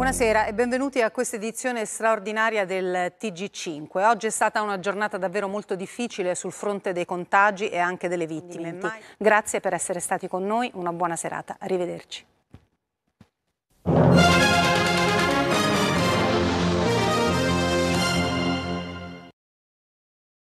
Buonasera e benvenuti a questa edizione straordinaria del TG5. Oggi è stata una giornata davvero molto difficile sul fronte dei contagi e anche delle vittime. Grazie per essere stati con noi, una buona serata, arrivederci.